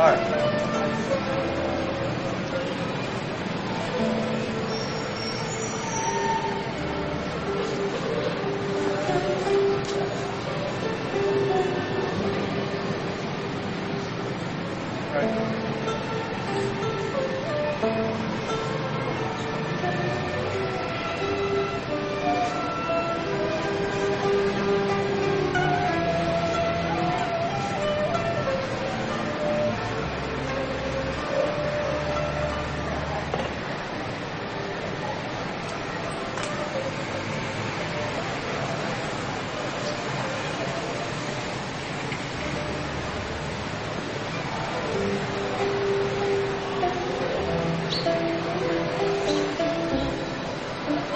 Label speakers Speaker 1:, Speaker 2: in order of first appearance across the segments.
Speaker 1: All right.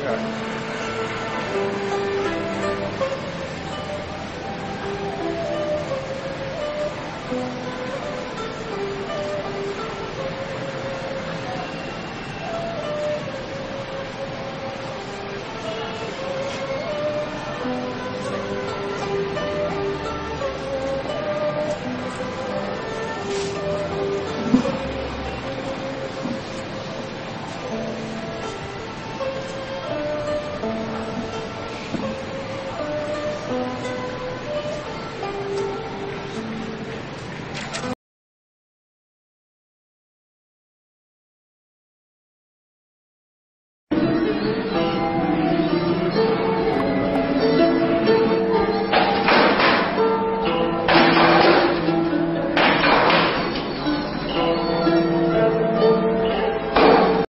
Speaker 2: 是。